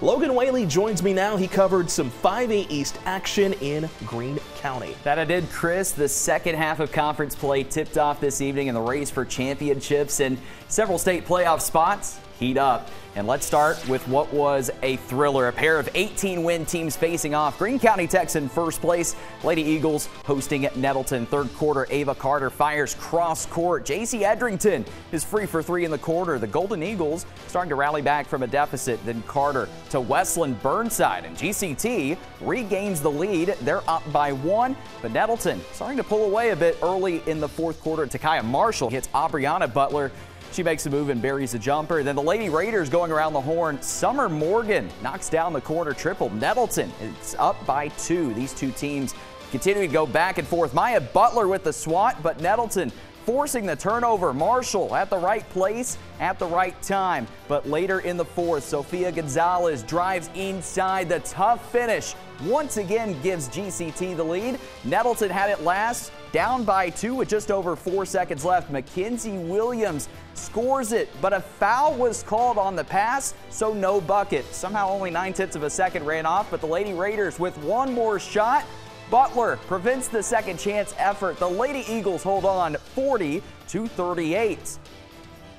Logan Whaley joins me now. He covered some 5A East action in Greene County. That I did, Chris. The second half of conference play tipped off this evening in the race for championships and several state playoff spots heat up. And let's start with what was a thriller. A pair of 18 win teams facing off. Greene County Tech's in first place. Lady Eagles hosting Nettleton. Third quarter, Ava Carter fires cross court. JC Edrington is free for three in the quarter. The Golden Eagles starting to rally back from a deficit. Then Carter to Westland Burnside. And GCT regains the lead. They're up by one. But Nettleton starting to pull away a bit early in the fourth quarter. Takaya Marshall hits Aubriana Butler she makes a move and buries a jumper. Then the Lady Raiders going around the horn. Summer Morgan knocks down the corner triple. Nettleton is up by two. These two teams continue to go back and forth. Maya Butler with the swat, but Nettleton forcing the turnover. Marshall at the right place at the right time. But later in the fourth, Sofia Gonzalez drives inside. The tough finish once again gives GCT the lead. Nettleton had it last, down by two with just over four seconds left. Mackenzie Williams scores it, but a foul was called on the pass, so no bucket. Somehow only nine tenths of a second ran off, but the Lady Raiders with one more shot Butler prevents the second chance effort. The Lady Eagles hold on 40 to 38.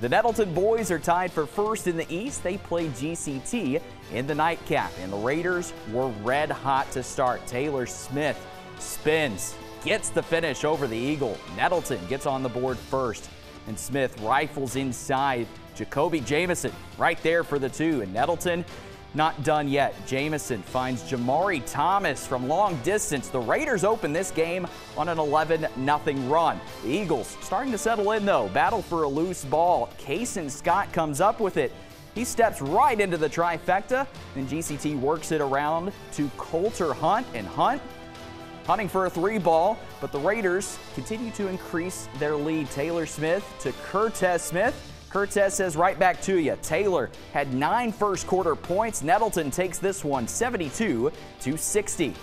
The Nettleton boys are tied for first in the East. They play GCT in the nightcap, and the Raiders were red hot to start. Taylor Smith spins, gets the finish over the Eagle. Nettleton gets on the board first, and Smith rifles inside. Jacoby Jamison right there for the two, and Nettleton not done yet. Jamison finds Jamari Thomas from long distance. The Raiders open this game on an 11 0 run. The Eagles starting to settle in though. Battle for a loose ball. Kason Scott comes up with it. He steps right into the trifecta, and GCT works it around to Coulter Hunt, and Hunt hunting for a three ball, but the Raiders continue to increase their lead. Taylor Smith to Curtis Smith. Curtis says right back to you. Taylor had nine first quarter points. Nettleton takes this one 72 to 60.